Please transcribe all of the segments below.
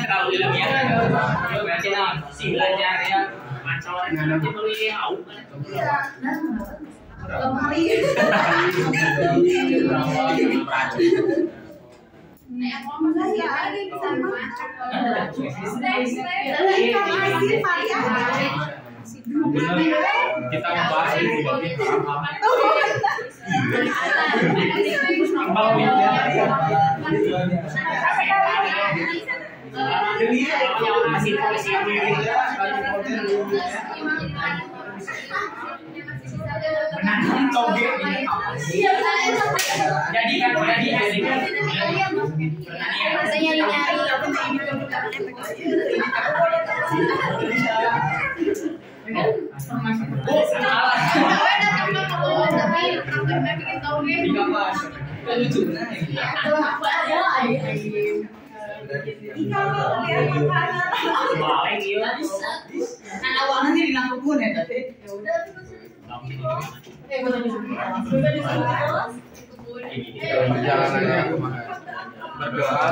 terlalu ilmiah ya. Macoran nanti menanam toge jadi kan jadi jadi. Oh, Tiga pas. Lucu. Balik iya. perjalanannya ke mana berdoa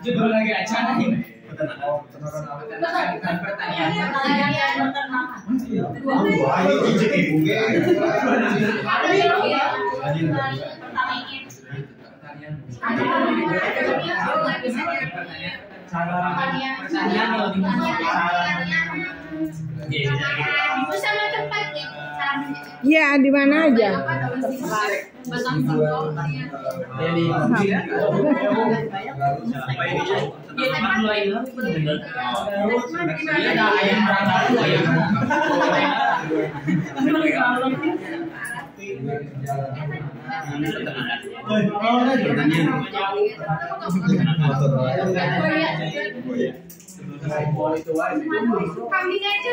Judul lagi acara ini. Peternakan pertanian. Cara pertanian lebih Iya, Ya, di mana aja? Jadi, Kambing aja,